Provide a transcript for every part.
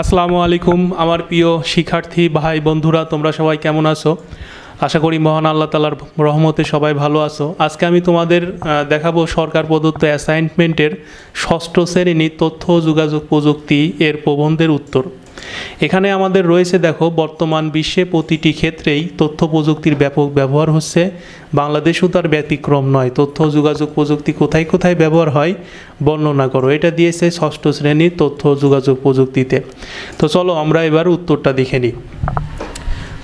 আসসালামু আলাইকুম আমার প্রিয় শিক্ষার্থী ভাই বন্ধুরা তোমরা সবাই কেমন আছো? আশা করি মহান আল্লাহ তালার রহমতে সবাই ভালো আছো। আজকে আমি তোমাদের দেখাবো সরকার প্রদত্ত অ্যাসাইনমেন্টের ষষ্ঠ শ্রেণি তথ্য যোগাযোগ প্রযুক্তি এর প্রবন্ধের উত্তর। এখানে আমাদের রয়েছে দেখো, বর্তমান বিশ্বে প্রতিটি ক্ষেত্রেই তথ্য প্রযুক্তির ব্যাপক ব্যবহার হচ্ছে। বাংলাদেশও তার ব্যতিক্রম নয়। তথ্য যোগাযোগ প্রযুক্তি কোথায় কোথায় ব্যবহার হয়, বর্ণনা করো। এটা দিয়েছে ষষ্ঠ শ্রেণির তথ্য যোগাযোগ প্রযুক্তিতে। তো চলো আমরা এবার উত্তরটা দেখে নিই।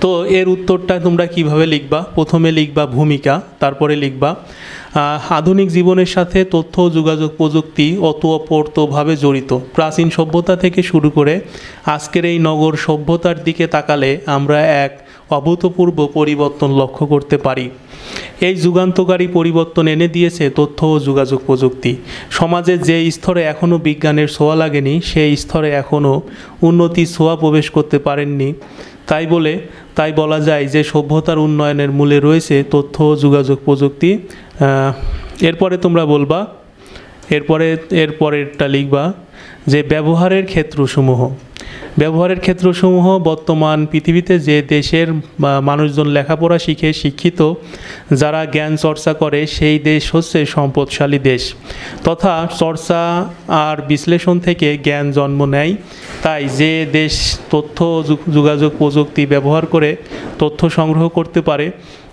তো এর উত্তরটা তোমরা কীভাবে লিখবা? প্রথমে লিখবা ভূমিকা, তারপরে লিখবা আধুনিক জীবনের সাথে তথ্য, যোগাযোগ, প্রযুক্তি অতপ্রতভাবে জড়িত। প্রাচীন সভ্যতা থেকে শুরু করে আজকের এই নগর সভ্যতার দিকে তাকালে আমরা এক অভূতপূর্ব পরিবর্তন লক্ষ্য করতে পারি। এই যুগান্তকারী পরিবর্তন এনে দিয়েছে তথ্য ও যোগাযোগ প্রযুক্তি। সমাজের যে স্তরে এখনও বিজ্ঞানের ছোঁয়া লাগেনি, সেই স্তরে এখনও উন্নতির ছোঁয়া প্রবেশ করতে পারেননি। তাই বলে, তাই বলা যায় যে সভ্যতার উন্নয়নের মূলে রয়েছে তথ্য, যোগাযোগ প্রযুক্তি। এরপরে তোমরা বলবা, এরপরে, এরপরেরটা লিখবা যে ব্যবহারের ক্ষেত্রসমূহ। ব্যবহারের ক্ষেত্রসমূহ বর্তমান পৃথিবীতে যে দেশের মানুষজন লেখাপড়া শিখে শিক্ষিত, যারা জ্ঞান চর্চা করে, সেই দেশ হচ্ছে সম্পদশালী দেশ। তথা চর্চা আর বিশ্লেষণ থেকে জ্ঞান জন্ম নেয়। তাই যে দেশ তথ্য যোগাযোগ প্রযুক্তি ব্যবহার করে তথ্য সংগ্রহ করতে পারে,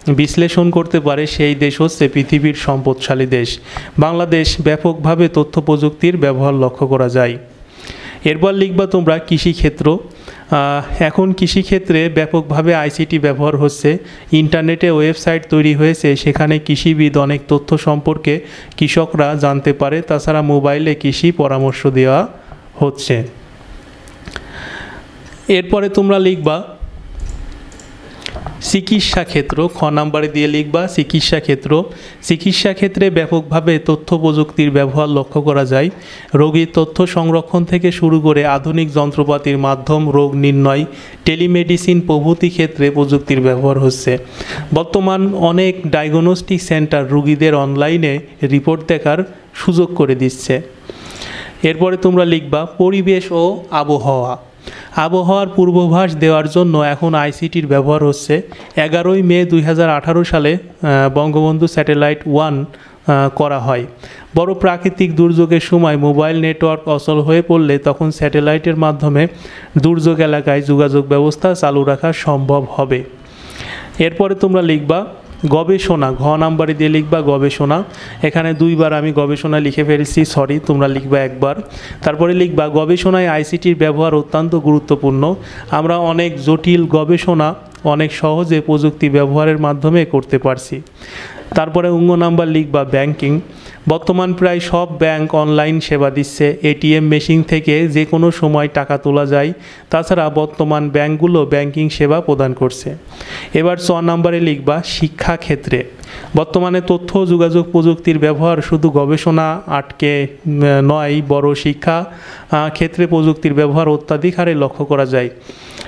বিশ্লেষণ করতে পারে, সেই দেশ হচ্ছে পৃথিবীর সম্পদশালী দেশ। বাংলাদেশ ব্যাপকভাবে তথ্য প্রযুক্তির ব্যবহার লক্ষ্য করা যায়। এরপর লিখবা তোমরা কৃষিক্ষেত্র। এখন কৃষিক্ষেত্রে ব্যাপকভাবে আইসিটি ব্যবহার হচ্ছে। ইন্টারনেটে ওয়েবসাইট তৈরি হয়েছে, সেখানে কৃষিবিদ অনেক তথ্য সম্পর্কে কৃষকরা জানতে পারে। তাছাড়া মোবাইলে কৃষি পরামর্শ দেওয়া হচ্ছে। এরপরে তোমরা লিখবা চিকিৎসা ক্ষেত্র, খ নাম্বারে দিয়ে লিখবা, চিকিৎসা ক্ষেত্র। চিকিৎসা ক্ষেত্রে ব্যাপকভাবে তথ্য প্রযুক্তির ব্যবহার লক্ষ্য করা যায়। রোগীর তথ্য সংরক্ষণ থেকে শুরু করে আধুনিক যন্ত্রপাতির মাধ্যম রোগ নির্ণয়, টেলিমেডিসিন প্রভৃতি ক্ষেত্রে প্রযুক্তির ব্যবহার হচ্ছে। বর্তমান অনেক ডায়াগনস্টিক সেন্টার রোগীদের অনলাইনে রিপোর্ট দেখার সুযোগ করে দিচ্ছে। এরপরে তোমরা লিখবা, পরিবেশ ও আবহাওয়া। আবহাওয়ার পূর্বাভাস দেওয়ার জন্য এখন আইসিটির ব্যবহার হচ্ছে এগারোই মে দুই হাজার আঠারো সালে বঙ্গবন্ধু স্যাটেলাইট ওয়ান করা হয়। বড় প্রাকৃতিক দুর্যোগের সময় মোবাইল নেটওয়ার্ক অচল হয়ে পড়লে তখন স্যাটেলাইটের মাধ্যমে দুর্যোগ এলাকায় যোগাযোগ ব্যবস্থা চালু রাখা সম্ভব হবে। এরপরে তোমরা লিখবা গবেষণা, ঘ নাম্বারে দিয়ে লিখবা গবেষণা। এখানে দুইবার আমি গবেষণা লিখে ফেলছি সরি তোমরা লিখবা একবার। তারপরে লিখবা, গবেষণায় আইসিটির ব্যবহার অত্যন্ত গুরুত্বপূর্ণ। আমরা অনেক জটিল গবেষণা, অনেক সহজে প্রযুক্তি ব্যবহারের মাধ্যমে করতে পারছি। তারপরে অঙ্গ নাম্বার লিখবা ব্যাংকিং বর্তমান প্রায় সব ব্যাংক অনলাইন সেবা দিচ্ছে। এটিএম মেশিন থেকে যে কোনো সময় টাকা তোলা যায়। তাছাড়া বর্তমান ব্যাংকগুলো ব্যাংকিং সেবা প্রদান করছে। এবার ছ নম্বরে লিখবা শিক্ষা ক্ষেত্রে বর্তমানে তথ্য, যোগাযোগ প্রযুক্তির ব্যবহার শুধু গবেষণা আটকে নয়, বড় শিক্ষা ক্ষেত্রে প্রযুক্তির ব্যবহার অত্যাধিক হারে লক্ষ্য করা যায়।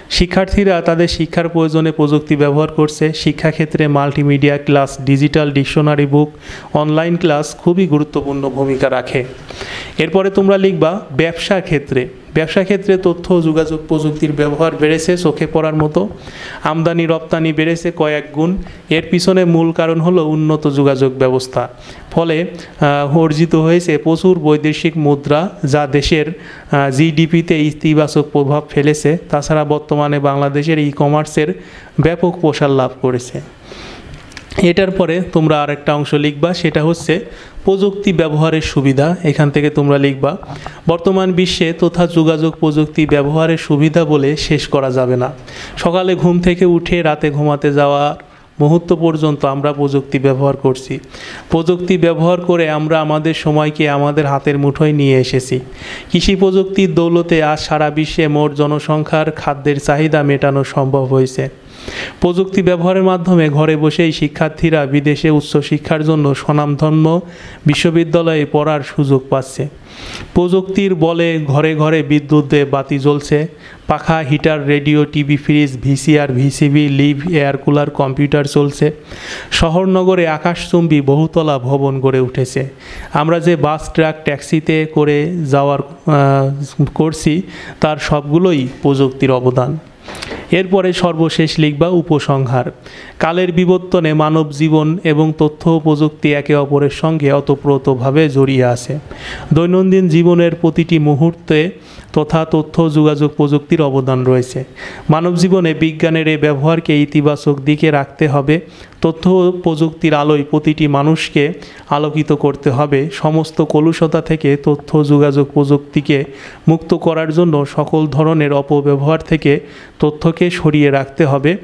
শিক্ষার্থীরা তাদের শিক্ষার প্রয়োজনে প্রযুক্তি ব্যবহার করছে। শিক্ষাক্ষেত্রে multimedia class, digital dictionary book, online class খুবই গুরুত্বপূর্ণ ভূমিকা রাখে। এরপরে তোমরা লিখবা ব্যবসা ক্ষেত্রে। ব্যবসা ক্ষেত্রে তথ্য, যোগাযোগ প্রযুক্তির ব্যবহার বেড়েছে চোখে পড়ার মতো। আমদানি, রপ্তানি বেড়েছে কয়েক গুণ। এর পিছনে মূল কারণ হলো উন্নত যোগাযোগ ব্যবস্থা। ফলে অর্জিত হয়েছে প্রচুর বৈদেশিক মুদ্রা যা দেশের জিডিপিতে ইতিবাচক প্রভাব ফেলেছে। তাছাড়া বর্তমানে বাংলাদেশের ই কমার্সের ব্যাপক প্রসার লাভ করেছে। এটার পরে তোমরা আরেকটা অংশ লিখবা, সেটা হচ্ছে প্রযুক্তি ব্যবহারের সুবিধা। এখান থেকে তোমরা লিখবা, বর্তমান বিশ্বে তথা যোগাযোগ প্রযুক্তি ব্যবহারের সুবিধা বলে শেষ করা যাবে না। সকালে ঘুম থেকে উঠে রাতে ঘুমাতে যাওয়া মুহূর্ত পর্যন্ত আমরা প্রযুক্তি ব্যবহার করছি। প্রযুক্তি ব্যবহার করে আমরা আমাদের সময়কে আমাদের হাতের মুঠোয় নিয়ে এসেছি। কৃষি প্রযুক্তির দৌলতে আজ সারা বিশ্বে মোট জনসংখ্যার খাদ্যের চাহিদা মেটানো সম্ভব হয়েছে। প্রযুক্তি ব্যবহারের মাধ্যমে ঘরে বসেই শিক্ষার্থীরা বিদেশে উচ্চ শিক্ষার জন্য স্বনামধন্য বিশ্ববিদ্যালয়ে পড়ার সুযোগ পাচ্ছে। প্রযুক্তির বলে ঘরে ঘরে বিদ্যুতে বাতি জ্বলছে। পাখা, heater, radio, TV, fridge, VCR, VCB, leave, air cooler, computer চলছে। শহরনগরে আকাশচুম্বী বহুতলা ভবন গড়ে উঠেছে। আমরা যে বাস, ট্রাক, ট্যাক্সিতে করে যাওয়ার করছি, তার সবগুলোই প্রযুক্তির অবদান। এরপরে সর্বশেষ লিখবা উপসংহার। কালের বিবর্তনে মানব জীবন এবং তথ্য প্রযুক্তি একে অপরের সঙ্গে অতপ্রতভাবে জড়িয়ে আছে। দৈনন্দিন জীবনের প্রতিটি মুহূর্তে তথা তথ্য, যোগাযোগ প্রযুক্তির অবদান রয়েছে। মানব জীবনে বিজ্ঞানের এই ব্যবহারকে ইতিবাচক দিকে রাখতে হবে। তথ্য প্রযুক্তির আলোয় প্রতিটি মানুষকে আলোকিত করতে হবে। সমস্ত কলুষতা থেকে তথ্য, যোগাযোগ প্রযুক্তিকে মুক্ত করার জন্য সকল ধরনের অপব্যবহার থেকে তথ্যকে সরিয়ে রাখতে হবে।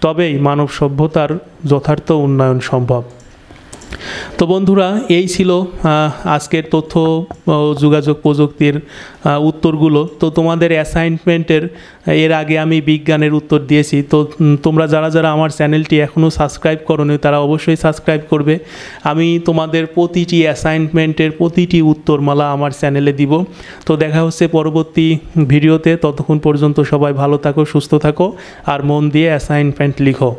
তবেই মানব সভ্যতার যথার্থ উন্নয়ন সম্ভব। তো বন্ধুরা, এই ছিল আজকের তথ্য যোগাযোগ প্রযুক্তির উত্তরগুলো। তো তোমাদের অ্যাসাইনমেন্টের এর আগে আমি বিজ্ঞানের উত্তর দিয়েছি। তো তোমরা যারা যারা আমার চ্যানেলটি এখনও সাবস্ক্রাইব করোনি, তারা অবশ্যই সাবস্ক্রাইব করবে। আমি তোমাদের প্রতিটি অ্যাসাইনমেন্টের প্রতিটি উত্তরমালা আমার চ্যানেলে দিব। তো দেখা হচ্ছে পরবর্তী ভিডিওতে। ততক্ষণ পর্যন্ত সবাই ভালো থাকো, সুস্থ থাকো, আর মন দিয়ে অ্যাসাইনমেন্ট লিখো।